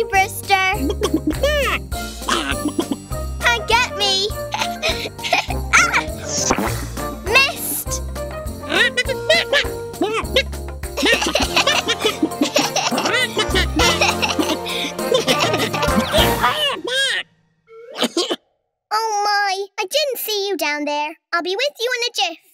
you, Brewster. uh, get me. ah! Missed. oh, my. I didn't see you down there. I'll be with you in a jiff.